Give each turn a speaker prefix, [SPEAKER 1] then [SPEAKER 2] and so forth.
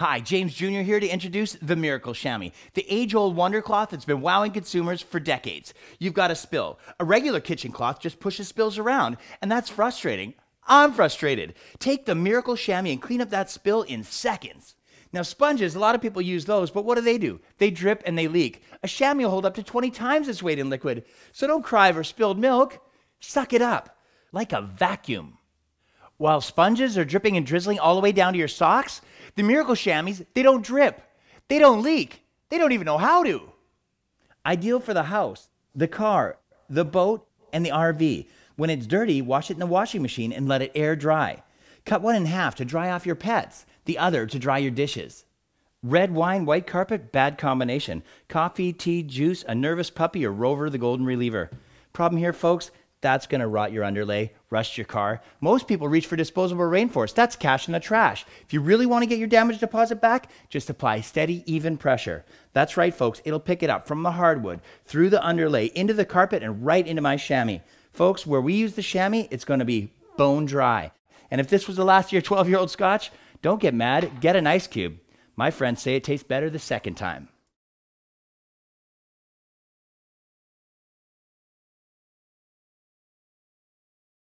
[SPEAKER 1] Hi, James Jr. here to introduce the Miracle Shammy, the age old wonder cloth that's been wowing consumers for decades. You've got a spill. A regular kitchen cloth just pushes spills around, and that's frustrating. I'm frustrated. Take the Miracle Shammy and clean up that spill in seconds. Now, sponges, a lot of people use those, but what do they do? They drip and they leak. A chamois will hold up to 20 times its weight in liquid. So don't cry over spilled milk. Suck it up like a vacuum. While sponges are dripping and drizzling all the way down to your socks, the Miracle Shammy, they don't drip, they don't leak, they don't even know how to. Ideal for the house, the car, the boat, and the RV. When it's dirty, wash it in the washing machine and let it air dry. Cut one in half to dry off your pets, the other to dry your dishes. Red wine, white carpet, bad combination. Coffee, tea, juice, a nervous puppy, or Rover the Golden Reliever. Problem here, folks, that's going to rot your underlay, rust your car. Most people reach for disposable rainforest. That's cash in the trash. If you really want to get your damage deposit back, just apply steady, even pressure. That's right, folks. It'll pick it up from the hardwood, through the underlay, into the carpet, and right into my chamois. Folks, where we use the chamois, it's going to be bone dry. And if this was the last year 12 year old scotch, don't get mad. Get an ice cube. My friends say it tastes better the second time.